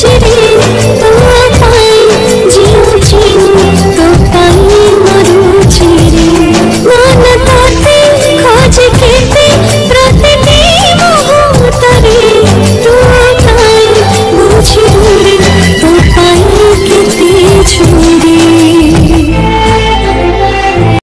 ചിരി